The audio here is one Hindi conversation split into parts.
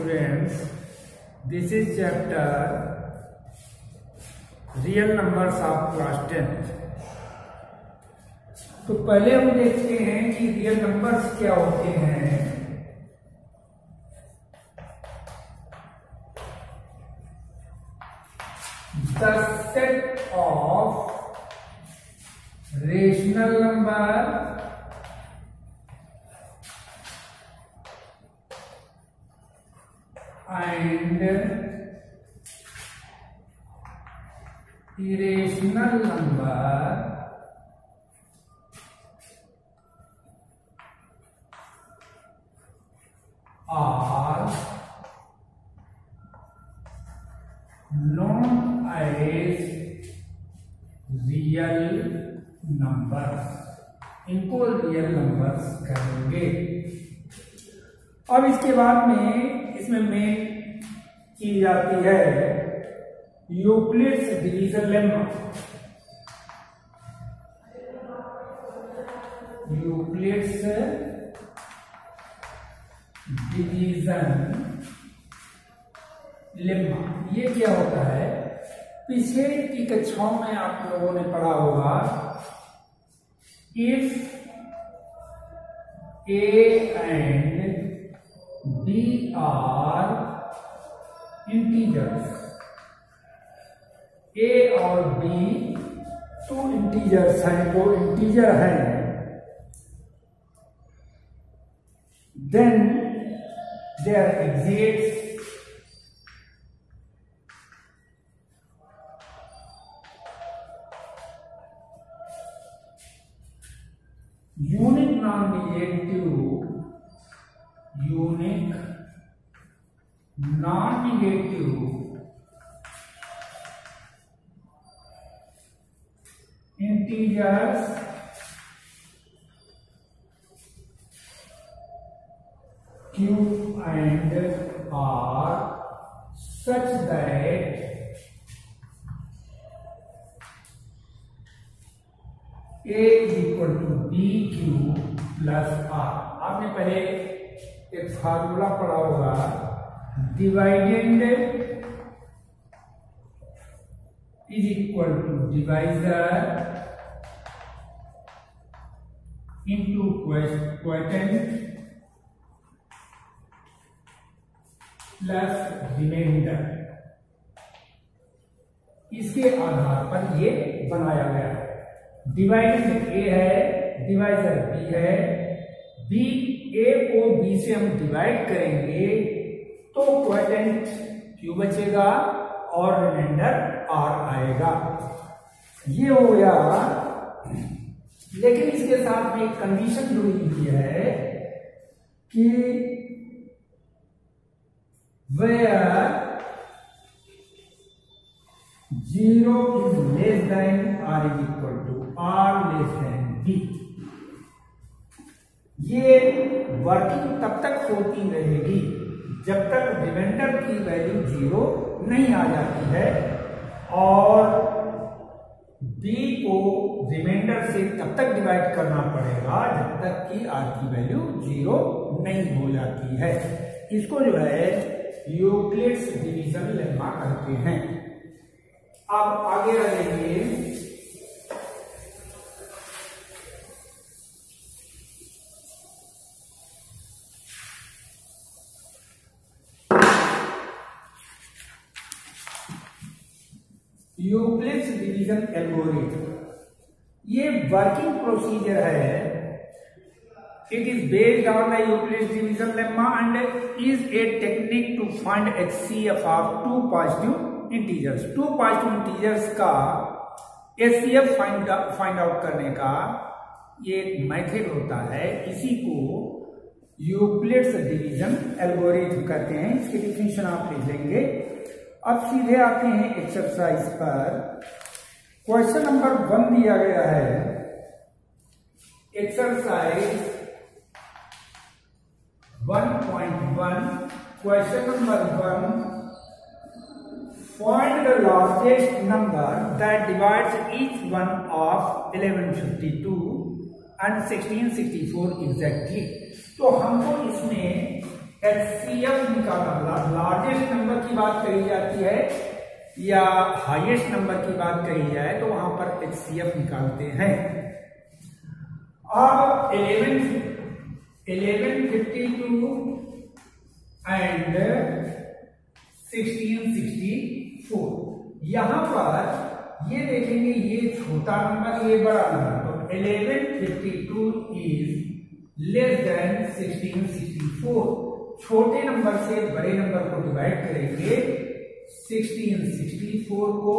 students this is chapter real numbers of class 10th तो पहले हम देखते हैं कि रियल नंबर्स क्या होते हैं the set of rational number and irrational number are known as real numbers इनको रियल नंबर्स कहेंगे। अब इसके बाद में इसमें मेन की जाती है Euclid's division lemma. Euclid's division lemma. ये क्या होता है? पिछले की कक्षाओं में आप लोगों ने पढ़ा होगा if a and b are integers a और बी टू इंटीजर्स हैं वो इंटीजर हैं। Then there exists unique non-negative unique non negative integers q and r such that a equal to b q plus r आपने पहले एक फार्मूला पढ़ा होगा। Dividend is equal to divisor into quotient plus remainder इसके आधार पर ये बनाया गया है। डिवाइडेंड ए है डिवाइजर बी है। बी ए को बी से हम डिवाइड करेंगे। तो क्वेटेंट क्यू बचेगा? और रिमाइंडर आर आएगा। ये हो गया। लेकिन इसके साथ में एक कंडीशन जुड़ी हुई है कि where zero is less than r is equal to r less than b ये वर्किंग तब तक होती रहेगी। जब तक रिमाइंडर की वैल्यू ज़ीरो नहीं आ जाती है और बी को रिमाइंडर से तब तक डिवाइड करना पड़ेगा जब तक कि आर की वैल्यू ज़ीरो नहीं हो जाती है। इसको जो है यूक्लिड्स डिवीज़न लेमा करते हैं। अब आगे रहेंगे यूक्लिड्स डिवीज़न एल्गोरिथम। ये वर्किंग प्रोसीजर है। It is based on the Euclid's division lemma and is a technique to find HCF of two positive integers two positive integers का एचसीएफ फाइंड फाइंड आउट करने का ये एक मेथड होता है। इसी को यूक्लिड्स डिवीज़न एल्गोरिथम कहते हैं। इसके डिफिनेशन आप लिख लेंगे। अब सीधे आते हैं एक्सरसाइज पर। क्वेश्चन नंबर वन दिया गया है। Exercise 1.1 question number one find the largest number that divides each one of 1152 and 1664 exactly. तो हमको इसमें एचसीएफ निकालना लार्जेस्ट नंबर की बात कही जाती है या हाईएस्ट नंबर की बात कही जाए तो वहाँ पर एचसीएफ निकालते हैं। अब eleven eleven fifty two and sixteen sixty four यहाँ पर ये देखेंगे ये छोटा नंबर ये बड़ा नंबर तो eleven fifty two is less than sixteen sixty four छोटे नंबर से बड़े नंबर को डिवाइड करेंगे 1664 को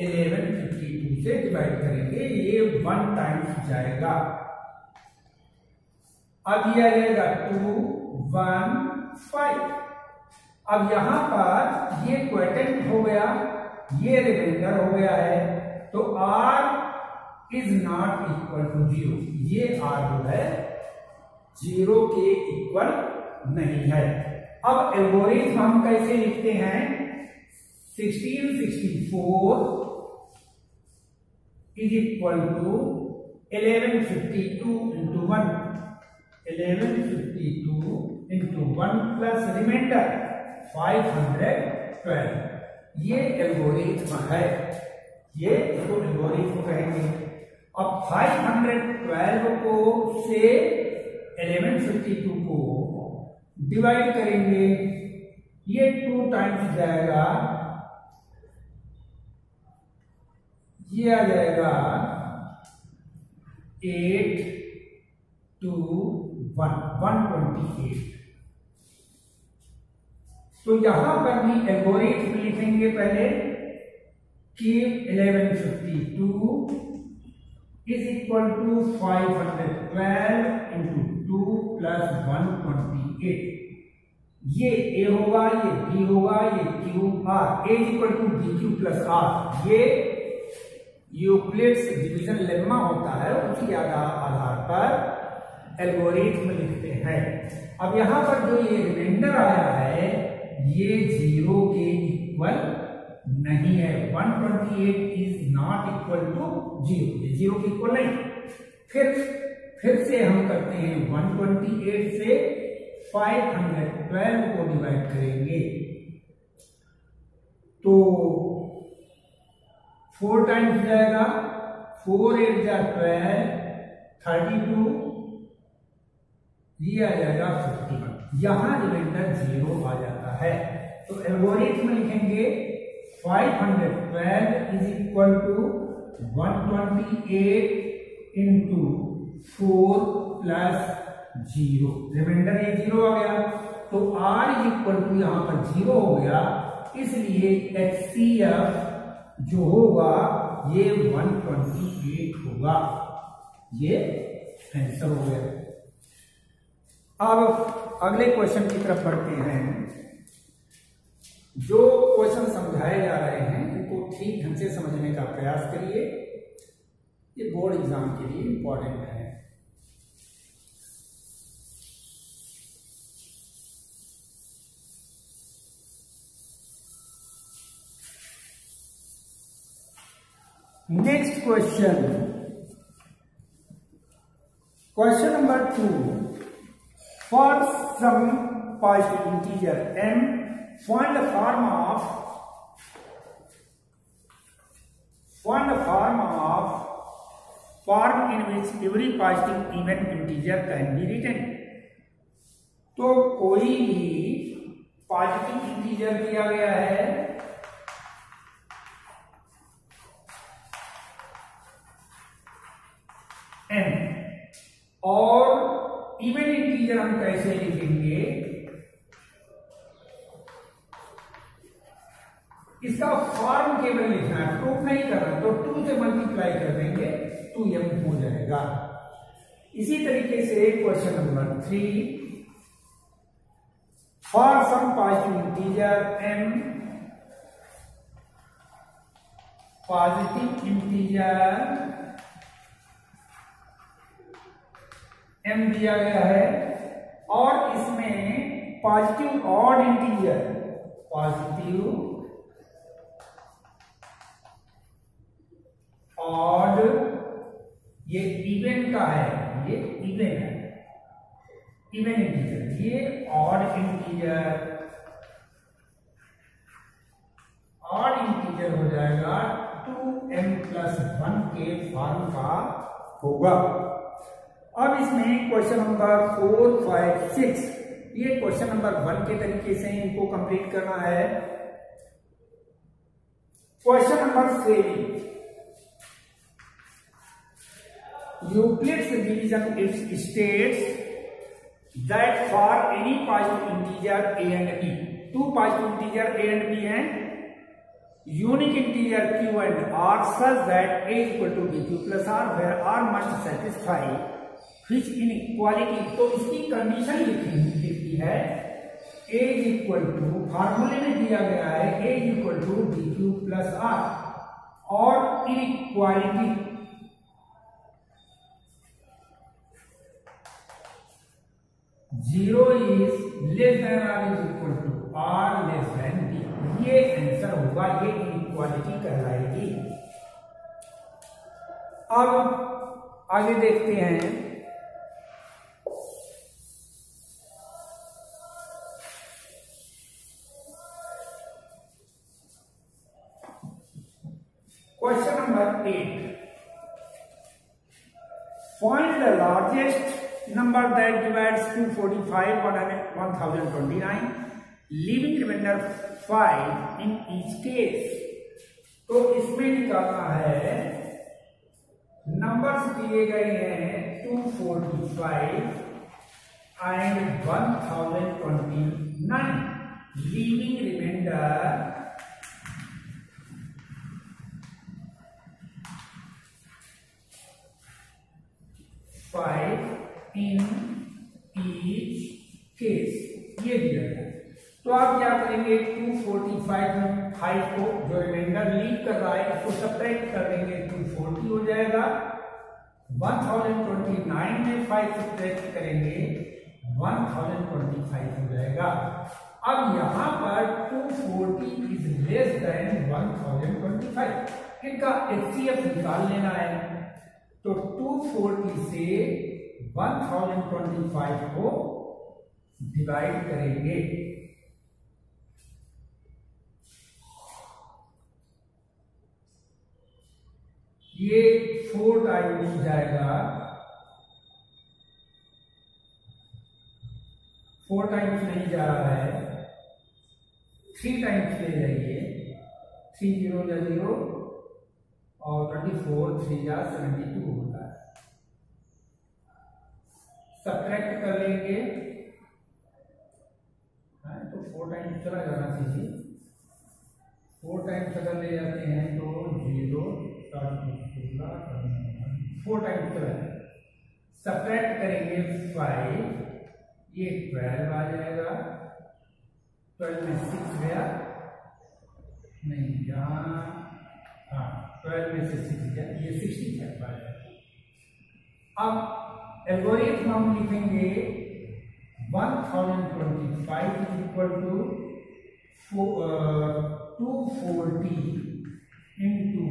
1152 से डिवाइड करेंगे, ये वन टाइम्स जाएगा। अब ये आ जाएगा टू वन फाइव अब यहाँ पर ये क्वेटेंट हो गया, ये रिमाइंडर हो गया है तो R is not equal to zero ये आर जो है ज़ीरो के इक्वल नहीं है। अब एल्गोरिथम हम कैसे लिखते हैं? 1664 is equal to 1152 into 1 1152 into 1 plus remainder 512 ये एल्गोरिथम है। ये इसको एल्गोरिथम कहेंगे। अब 512 को से 1152 को डिवाइड करेंगे, ये टू टाइम्स जाएगा, ये आ जाएगा eight two one one twenty eight तो यहाँ पर भी एल्गोरिथम लिखेंगे पहले कि eleven fifty two is equal to five hundred twelve into two plus one twenty eight ये ए होगा, ये बी होगा, ये Q R A equal to B Q plus R ये यूक्लिड्स डिवीज़न लेम्मा होता है, उसी आधार पर एल्गोरिथम लिखते हैं। अब यहाँ पर जो ये रिमाइंडर आया है, ये ज़ीरो के इक्वल नहीं है। 128 is not equal to zero zero के इक्वल नहीं। फिर फिर से हम करते हैं 128 से 512 को डिवाइड करेंगे तो फोर टाइम्स जाएगा, फोर एट जा ट्वेल्व थर्टी टू ये आ जाएगा फिफ्टी वन यहाँ रिमाइंडर ज़ीरो आ जाता है। तो एल्गोरिथम लिखेंगे 512 is equal to 128 into four plus zero. Remainder ये ज़ीरो आ गया। तो आर इक्वल टू यहाँ पर ज़ीरो हो गया। इसलिए एच जो होगा, ये 128 होगा। ये आंसर हो गया। अब अगले क्वेश्चन की तरफ़ बढ़ते हैं। जो क्वेश्चन समझाए जा रहे हैं, इनको ठीक ढंग से समझने का प्रयास करिए। ये बोर्ड एग्ज़ाम के लिए इंपॉर्टेंट है। Next question question number two for some positive integer M find form of find form of form in which every positive event integer can be return तो कोई भी पॉजिटिव इंटीजर दिया गया है और इवन इंटीजर हम कैसे लिखेंगे? इसका फॉर्म केवल लिखना है प्रूफ नहीं करना तो टू से मल्टीप्लाई कर देंगे टू एम हो जाएगा। इसी तरीके से question number three for some positive integer M positive integer M दिया गया है और इसमें positive odd integer positive odd ये इवन का है, ये इवन है। इवन इंटीजर ये ऑड इंटीजर ऑड इंटीजर हो जाएगा टू एम प्लस वन के फॉर्म का होगा। अब इसमें question number four five six ये क्वेश्चन नंबर वन के तरीके से इनको कंप्लीट करना है। Question number seven Euclid's division states that for any positive integer A and B two positive integer A and B हैं। Unique integer q and r such that a equal to dq plus r, where r must which equality तो इसकी कंडीशन लिखी लिखी है is equal to फार्मूले में दिया गया है, a is equal to dq plus r, और inequality zero is less than R is equal to R less than D ये आंसर होगा, ये इनक्वालिटी कहलाएगी। अब आगे देखते हैं। Eight find the largest number that divides 245 on 1029 living remainder five in each case तो इसमें निकालना है। नंबर्स दिए गए हैं two forty five and one thousand twenty nine living remainder five in each case ये दिया गया तो आप क्या करेंगे? 245 फाइव को जो रिमाइंडर लीव कर रहा है, इसको सब्ट्रैक्ट कर देंगे। 240 हो जाएगा। 1029 में 5 सब्ट्रैक्ट करेंगे 1025 हो जाएगा। अब यहाँ पर 240 इज़ लेस देन 1025 इनका एचसीएफ निकाल लेना है। तो 240 से 1025 को डिवाइड करेंगे। ये फोर टाइम्स जाएगा। फोर टाइम्स नहीं जा रहा है। थ्री टाइम्स ले जाइए। थ्री ज़ीरो ज़ीरो और ट्वेंटी फोर थ्री या सेवेंटी टू होता है। सब्ट्रैक्ट कर लेंगे। हाँ, तो फोर टाइम्स चला जाना चाहिए। फोर टाइम्स अगर ले जाते हैं तो ज़ीरो फोर टाइम्स चला जाए सब्ट्रैक्ट करेंगे फाइव ये ट्वेल्व आ जाएगा। ट्वेल्व में सिक्स गया। नहीं यहाँ हाँ ट्वेल्व में से सिक्स गया ये सिक्सटी फाइव आ अब एल्गोरिथम हम लिखेंगे one thousand twenty five equal to two forty into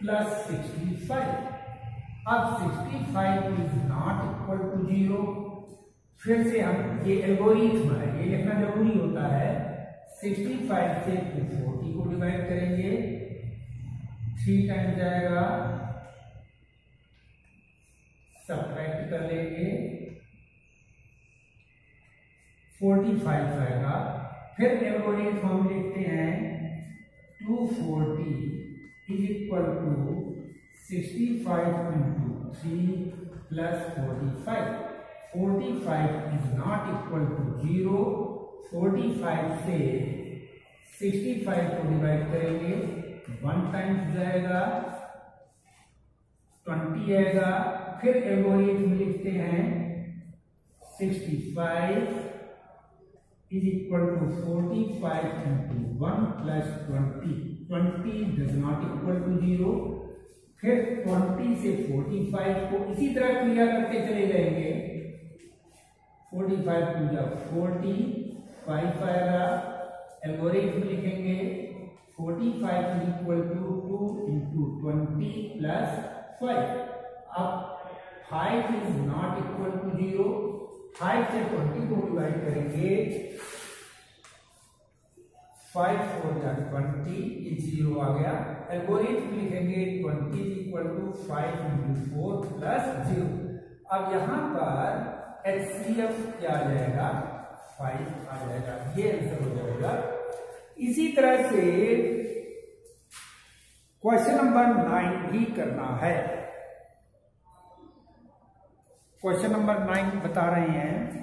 plus sixty five अब sixty five is not equal to zero फिर से हम, ये एल्गोरिथम है, ये लिखना ज़रूरी होता है सिक्सटी फाइव से टू फोर्टी को डिवाइड करेंगे थ्री टाइम जाएगा सब्ट्रैक्ट कर लेंगे फोर्टी फाइव आएगा फिर एल्गोरिथम हम लिखते हैं 240 is equal to 65 into 3 plus 45. 45 is not equal to 0. 45 से 65 को डिवाइड करेंगे वन टाइम्स जाएगा 20 आएगा फिर एल्गोरिथम लिखते हैं 65 is equal to 45 into 1 plus 20. 20 does not equal to 0. फिर 20 से 45 को इसी तरह क्रिया करते चले जाएँगे 45 टू जा 40 5 आएगा एल्गोरिथम लिखेंगे 45 is equal to 2 into 20 plus 5 अब height is not equal to zero height से ट्वेंटी को डिवाइड करेंगे. फाइव फोर या ट्वेंटी ये ज़ीरो आ गया. एल्गोरिथम लिखेंगे twenty equal to five into four plus zero अब यहाँ पर एच क्या आ जाएगा? फाइव आ जाएगा। ये आंसर हो जाएगा। इसी तरह से क्वेश्चन नंबर नाइन भी करना है। क्वेश्चन नंबर नाइन बता रहे हैं।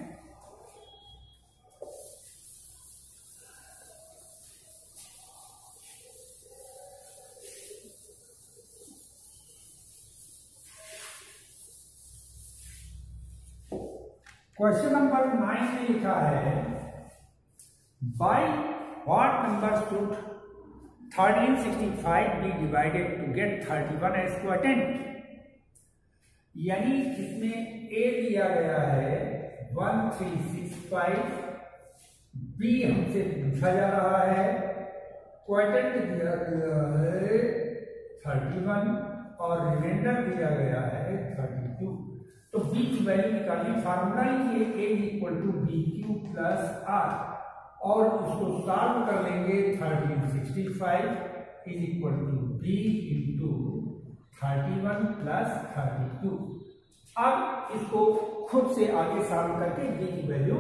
क्वेश्चन नंबर नाइन में लिखा है बाई व्हाट नंबर टूट thirteen sixty should 1365 be divided to get 31 as quotient यानी इसमें ए दिया गया है 1365 बी हमसे पूछा जा रहा है क्वार्टेंट दिया गया है 31 और रिमाइंडर दिया गया है 32 तो बी की वैल्यू निकालिए फार्मूला लिखिए A equal to B Q plus R और उसको सॉल्व कर लेंगे thirteen sixty five is equal to B into thirty one plus thirty two अब इसको खुद से आगे सॉल्व करके बी की वैल्यू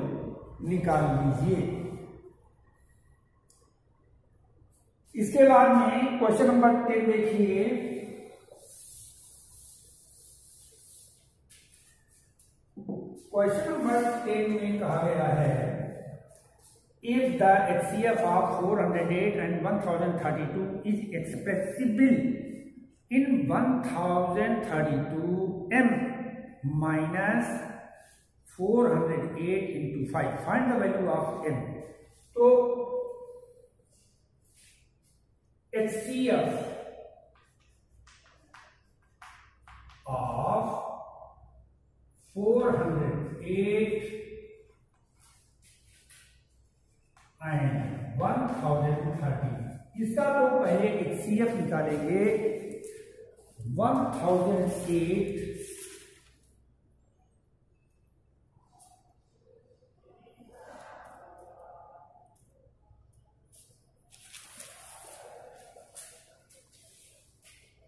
निकाल लीजिए। इसके बाद में क्वेश्चन नंबर टेन देखिए। क्वेश्चन नंबर टेन में कहा गया है if the H C F of four hundred eight and one thousand thirty two is expressible in one thousand thirty two M minus four hundred eight into five find the value of M तो H CF of 408 and one thousand thirty इसका तो पहले एक सी एफ़ निकालेंगे। वन थाउज़ेंड एट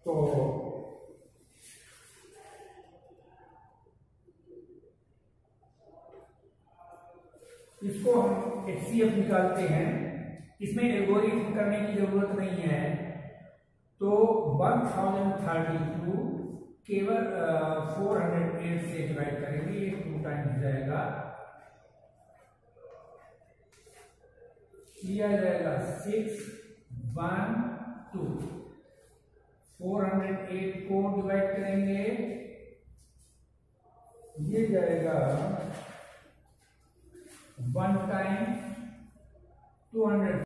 तो इसको हम एच सी एफ़ निकालते हैं। इसमें एल्गोरिथम करने की ज़रूरत नहीं है। तो वन थाउज़ेंड थर्टी टू केवल फोर हंड्रेड एट से डिवाइड करेंगे। ये टू टाइम्स जाएगा। लिया जाएगा six one two four hundred eight को डिवाइड करेंगे। ये जाएगा वन टाइम टू हंड्रेड